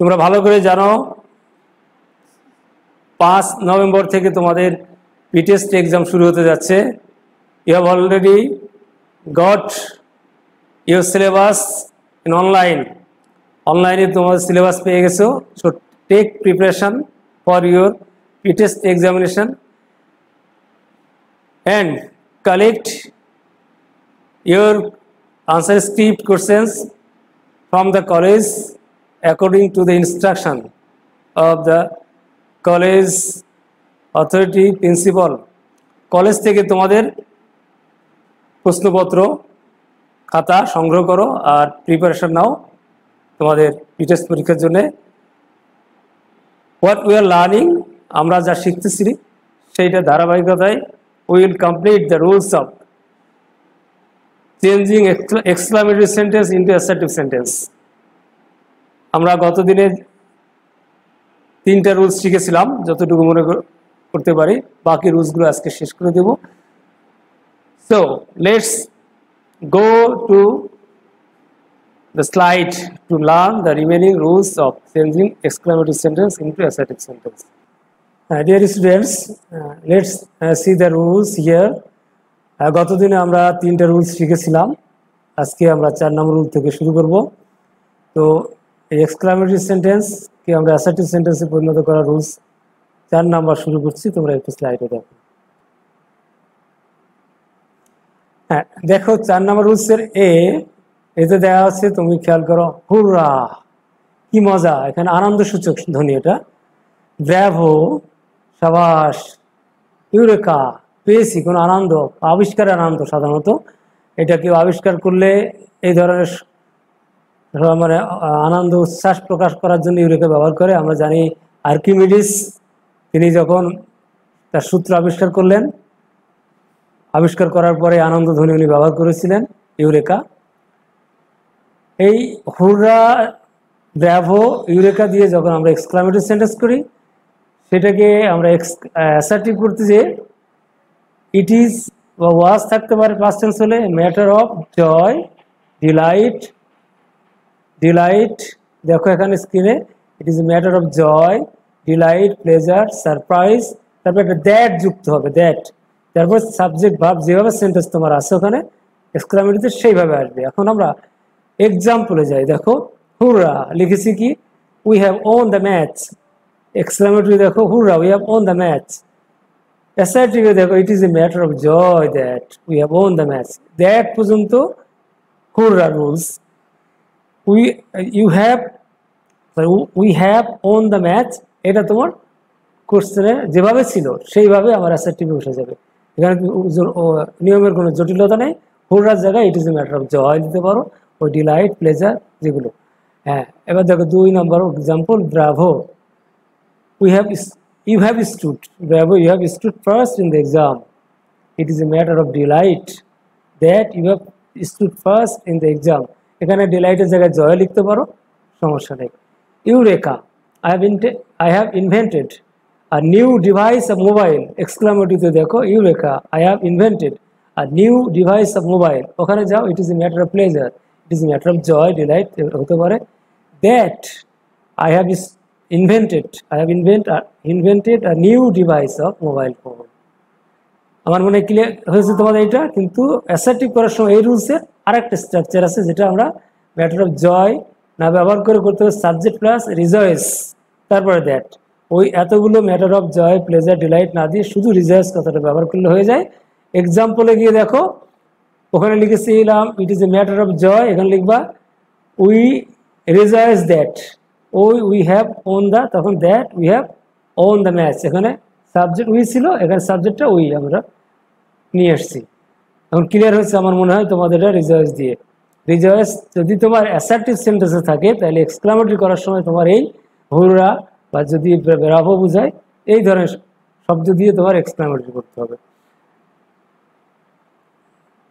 তোমরা ভালো করে জানো, পাঁচ নভেম্বর থেকে তোমাদের পিটেস্ট এক্সাম শুরু হতে যাচ্ছে। You have already got your syllabus in online অনলাইনে তোমাদের সিলেবাস পেয়ে গেছো। So take preparation for your pretest examination and collect your answer script questions from the college according to the instruction of the college authority principal college থেকে তোমাদের প্রশ্নপত্র, খাতা সংগ্রহ করো আর প্রিপারেশন নাও তোমাদের পিটেস্ট পরীক্ষার জন্যে। হোয়াট উই আর লার্নিং আমরা যা শিখতেছি সেইটা ধারাবাহিকতায় will complete the rules of changing exclamatory sentence into assertive sentence আমরা গত দিনে তিনটা রুলস শিখেছিলাম, যতটুকু মনে করতে পারি। বাকি রুলসগুলো আজকে শেষ করে দেব। So let's go to the slide to learn the remaining rules of changing exclamative sentence into assertive sentence dear students let's see the rules here গতদিনে আমরা তিনটা রুলস শিখেছিলাম। আজকে আমরা চার নম্বর রুল থেকে শুরু করব। তো এই এক্সক্লামেটরি সেন্টেন্সকে আমরা অ্যাসার্টিভ সেন্টেন্সে পরিণত করার রুলস চার নাম্বার শুরু করছি, তোমরা একটু স্লাইডে দেখো। হ্যাঁ দেখো চার নাম্বার রুলসের এ এতে দেওয়া আছে, তুমি খেয়াল করো, হুররা, কি মজা, এখানে আনন্দ সূচক ধ্বনি এটা। ব্র্যাভো, সাবাস, ইউরেকা, পেয়েছি, কোনো আনন্দ, আবিষ্কারের আনন্দ সাধারণত। এটা কেউ আবিষ্কার করলে এই ধরনের মানে আনন্দ, উচ্ছ্বাস প্রকাশ করার জন্য ইউরেকা ব্যবহার করে আমরা জানি আর্কিমিডিস, তিনি যখন তার সূত্র আবিষ্কার করলেন, আবিষ্কার করার পরে আনন্দ ধ্বনি উনি ব্যবহার করেছিলেন ইউরেকা। এই হুররা ব্র্যাভো ইউরেকা দিয়ে যখন আমরা এক্সক্লামেটরি সেন্টেন্স করি, সেটাকে আমরা এক্স অ্যাসার্টিভ করতে যে ইট ইজ বা ওয়াজ থাকতে পারে পাস্ট টেন্স হলে matter of joy delight delight দেখো এখানে স্ক্রিনে it is matter of joy delight pleasure surprise তারপর একটা দ্যাট যুক্ত হবে দ্যাট তারপর সাবজেক্ট ভাব যেভাবে সেন্টেন্স তোমার আছে ওখানে এক্সক্লামেটিতে সেইভাবে আসবে। এখন আমরা এক্সাম্পলে যাই। দেখো, হুররা, লিখেছি কি? We have won the match exclamatory দেখো, hurrah we have won the match অ্যাসার্টিভে দেখো it is a matter of joy that we have won the match that পর্যন্ত hurrah rules we you have we have won the match এটা তোমার কোশ্চেনে যেভাবে ছিল, সেইভাবে আমার অ্যাসার্টিভে বসে যাবে। এখানে নিয়মের কোনো জটিলতা নেই। হুররার জায়গায় it is a matter of joy দিতে পারো ওই ডিলাইট প্লেজার যেগুলো। হ্যাঁ এবার দেখো দুই number example bravo we have you have stood, bravo, you have stood first in the exam it is a matter of delight that you have stood first in the exam এখানে ডিলাইটের জায়গায় joy লিখতে পারো সমস্যা নেই। Eureka I have I have invented our new device of mobile এক্সক্লামেটিভে দেখো eureka I have invented our new device of mobile ওখানে যাও it is a matter of pleasure it is a matter of joy delight হতে পারে। That I have invented i have invent, uh, invented a new device of mobile phone আমার মনে clear হয়েছে তোমাদের এটা, কিন্তু অ্যাসার্টিভ করার সময় এই রুলসের আরেকটা স্ট্রাকচার আছে, যেটা আমরা ম্যাটার অফ জয় না ব্যবহার করে করতে হবে সাবজেক্ট প্লাস রিজয়েস তারপরে দ্যাট ওই এতগুলো matter of joy pleasure delight না দিয়ে শুধু রিজয়েস কথাটা ব্যবহার করলে হয়ে যায়। এক্সাম্পলে গিয়ে দেখো, ওখানে লিখেছিলাম it is a matter of joy এখানে লিখবা উই রিজয়েস দ্যাট ওই উই হ্যাভ ওন দ্য তখন that we have won the match এখানে সাবজেক্ট উই ছিল, এখানে সাবজেক্টটা উই আমরা নিয়ে এসছি। এখন ক্লিয়ার হয়েছে আমার মনে হয় তোমাদের এটা রিজার্ভ দিয়ে। রিজয়েস যদি তোমার অ্যাসার্টিভ সেন্টেন্সে থাকে, তাহলে এক্সক্লামেটরি করার সময় তোমার এই হুররা বা যদি ব্রাভো বুঝায়, এই ধরনের শব্দ দিয়ে তোমার এক্সক্লামেটরি করতে হবে।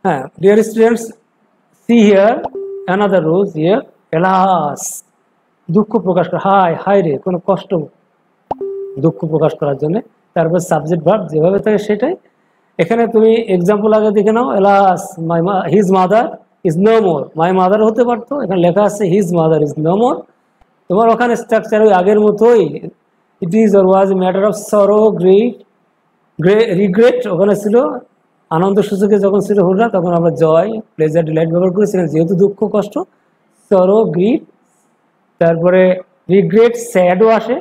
হ্যাঁ dear students see here another rose here alas দুঃখ প্রকাশ করা হাই হাই রে কোনো কষ্ট, দুঃখ প্রকাশ করার জন্য। তারপর সাবজেক্ট ভার্ব যেভাবে থাকে সেটাই। এখানে তুমি এক্সাম্পল আগে দেখে নাও alas my his mother is no more my mother হতে পারতো, এখানে লেখা আছে his mother is no more তোমার ওখানে স্ট্রাকচার ওই আগের মতোই। It is or was matter of sorrow grief grey regret ওখানে ছিল। আনন্দ সূচকে যখন ছিল হুররা, তখন আমরা জয় প্লেজার ডিলাইট ব্যবহার করেছিলাম, যেহেতু দুঃখ, কষ্ট। সরো গ্রিট তারপরে রিগ্রেট স্যাডও আসে।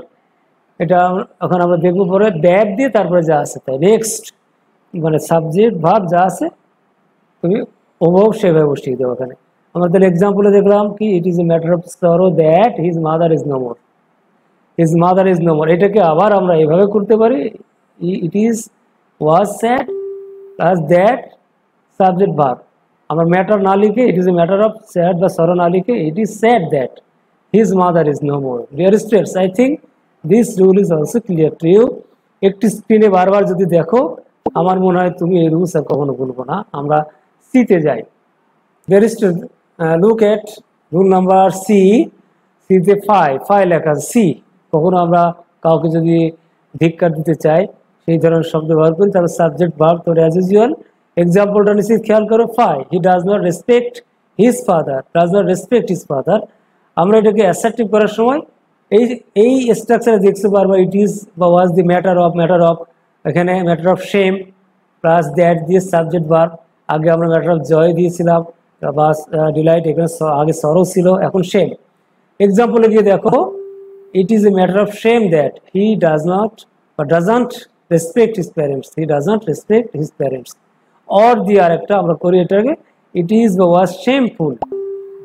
এটা এখন আমরা দেখব পরে দ্যাট দিয়ে তারপরে যা আছে, তাই নেক্সট মানে সাবজেক্ট ভাব যা আছে, তুমি ওভাবে সেভাবে বসিয়ে দেবো ওখানে। আমরা তাহলে এক্সাম্পলে দেখলাম কি it is a matter of sorrow that his mother is no more his mother is no more এটাকে আবার আমরা এভাবে করতে পারি it is was sad plus that subject ভাব আমরা ম্যাটার না লিখে it is a matter of sad বা সরো না লিখে it is sad that his mother is no more dear students I think this rule is also clear to you একটি স্ক্রিনে বারবার যদি দেখো, আমার মনে হয় তুমি এই রুলস আর কখনো বলব না। আমরা সিতে যাই। There is look at rule number C সিতে ফাই ফাই লেখা সি কখনো আমরা কাউকে যদি ধিক্কার দিতে চাই, সেই ধরনের শব্দ ব্যবহার করি তাহলে সাবজেক্ট ভার্ব তোর অ্যাজ ইউজুয়াল এক্সাম্পলটা নিশ্চিত খেয়াল করো phi he does not respect his father does not respect his father আমরা এটাকে অ্যাসার্টিভ করার সময় এই এই স্ট্রাকচারে দেখতে পারব ইট ইজ বা was the matter of matter of এখানে matter of same plus that দিয়ে সাবজেক্ট বার আগে আমরা ম্যাটার অফ জয় দিয়েছিলাম বা ডিলাইট এখানে আগে সরো ছিল, এখন সেম এক্সাম্পলে গিয়ে দেখো it is a matter of same that he does not বা doesn't respect his parents he does not respect his parents or দিয়ে আরেকটা আমরা করি এটাকে ইট ইজ বা was shameful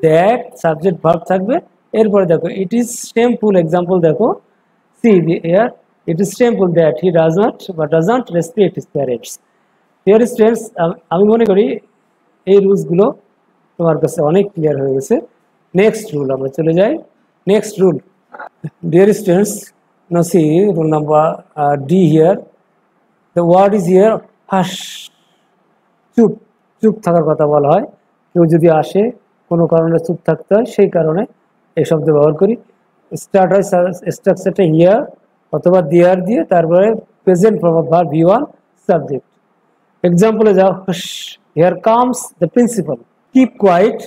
that subject verb থাকবে এরপরে দেখো ইট ইজ শেমফুল এক্সাম্পল দেখো। See the air it is shameful that he does not বা doesn't respect his parents dear students আমি মনে করি এই রুলসগুলো তোমার কাছে অনেক ক্লিয়ার হয়ে গেছে। নেক্সট রুল আমরা চলে যাই। Next rule dear students now rule number uh, D here the word is here hush চুপ চুপ থাকার কথা বলা হয়। কেউ যদি আসে কোনো কারণে চুপ থাকতে হয় সেই কারণে এই শব্দ ব্যবহার করি। স্টার্ট হয় স্ট্রাকচারটা হিয়ার অথবা দিয়ার দিয়ে তারপরে প্রেজেন্ট ভার ভি ওয়ান সাবজেক্ট এক্সাম্পলে যাও। Here comes the principal keep quiet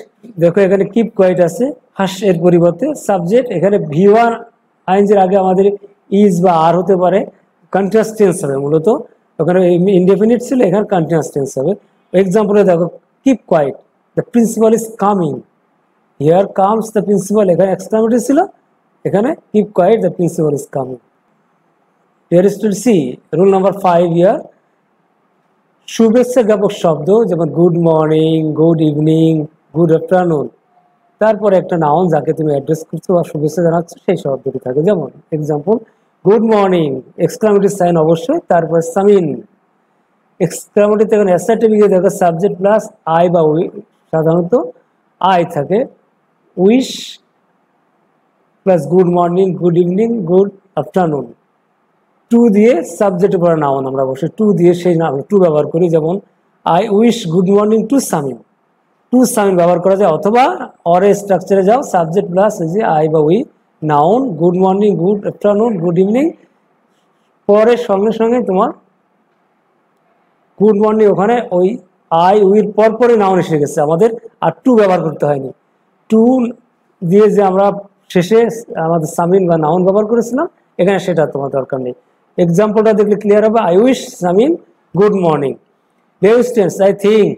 দেখো এখানে কিপ কোয়াইট আছে। হাস এর পরিবর্তে সাবজেক্ট এখানে ভি ওয়ান আইনজের আগে আমাদের ইজ বা আর হতে পারে। কন্টিনিউয়াস টেন্স হবে মূলত। ওখানে ইনডেফিনিট ছিল, এখানে কন্টিনিউয়াস টেন্স হবে। এক্সাম্পলে দেখো keep quiet the principal is coming here comes the principal এখানে এক্সক্লামেটিভ ছিল, এখানে keep quiet the principal is coming is to see rule number five ইয়ার শুভেচ্ছা জ্ঞাপক শব্দ, যেমন good morning good evening good afternoon তারপরে একটা নাউন যাকে তুমি অ্যাড্রেস করছ বা শুভেচ্ছা জানাচ্ছ, সেই শব্দটি থাকে। যেমন example good morning exclamative sign অবশ্যই। তারপর সামিন এক্সক্লামেটিভ এখন অ্যাসার্টিভ দেখো সাবজেক্ট প্লাস আই বা উই সাধারণত আই থাকে। Wish plus good morning good evening good afternoon to দিয়ে সাবজেক্ট পরে নাউন আমরা অবশ্যই টু দিয়ে সেই নাম টু ব্যবহার করি যেমন I wish good morning to Samin to Samin ব্যবহার করা যায়, অথবা অরে স্ট্রাকচারে যাও সাবজেক্ট প্লাস যে আই বা we noun good morning good afternoon good evening পরের সঙ্গে সঙ্গে তোমার গুড মর্নিং ওখানে ওই আই উইর পরপরই নাউন এসে গেছে, আমাদের আর টু ব্যবহার করতে হয়নি। টু দিয়ে যে আমরা শেষে আমাদের সামিন বা নাউন ব্যবহার করেছিলাম, এখানে সেটা তোমার দরকার নেই। এক্সাম্পলটা দেখলে ক্লিয়ার হবে। I wish Samin good morning resistance I think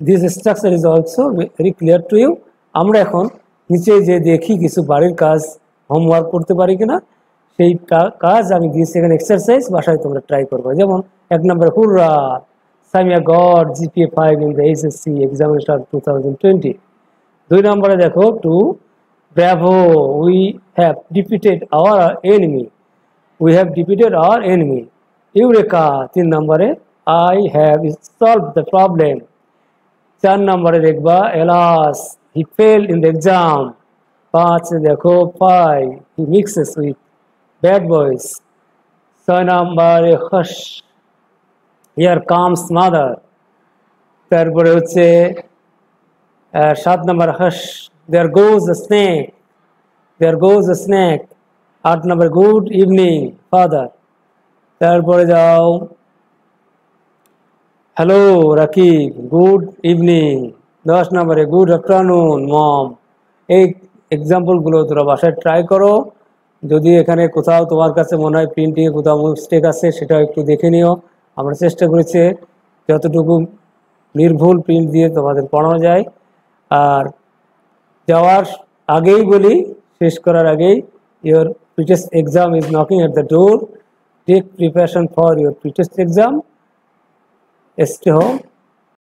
this structure is also very clear to you আমরা এখন নিচে যে দেখি কিছু বাড়ির কাজ হোমওয়ার্ক করতে পারি কিনা, সেই কাজ আমি দিয়েছি এখানে এক্সারসাইজ বাসায় তোমরা ট্রাই করব। যেমন এক নম্বর, hurrah! Samia got GPA five in the HSC examination two thousand twenty দুই নম্বরে দেখো to bravo we have defeated our enemy we have defeated our enemy eureka তিন নম্বরে I have solve the problem চার নম্বরে দেখবা alas he fell in the exam পাঁচ দেখো fie he mixes with bad boys ছয় নম্বরে হস হিয়ার কামস মাদার তারপরে হচ্ছে আহ, সাত নম্বর হস দেয়ার গোজ স্নেক দেয়ার গোজ স্নেক আট নম্বর গুড ইভিনিং ফাদার তারপরে যাও। হ্যালো রাকিব গুড ইভিনিং দশ নম্বরে গুড আফটারনুন মম এই এক্সাম্পলগুলো তোরা বাসায় ট্রাই করো। যদি এখানে কোথাও তোমার কাছে মনে হয় প্রিন্টিংয়ে কোথাও মিস্টেক আছে সেটাও একটু দেখে নিও। আমরা চেষ্টা করেছি যতটুকু নির্ভুল প্রিন্ট দিয়ে তোমাদের পড়ানো যায়। আর যাওয়ার আগেই বলি, শেষ করার আগেই your pretest exam is knocking at the door take preparation for your pretest exam stay home.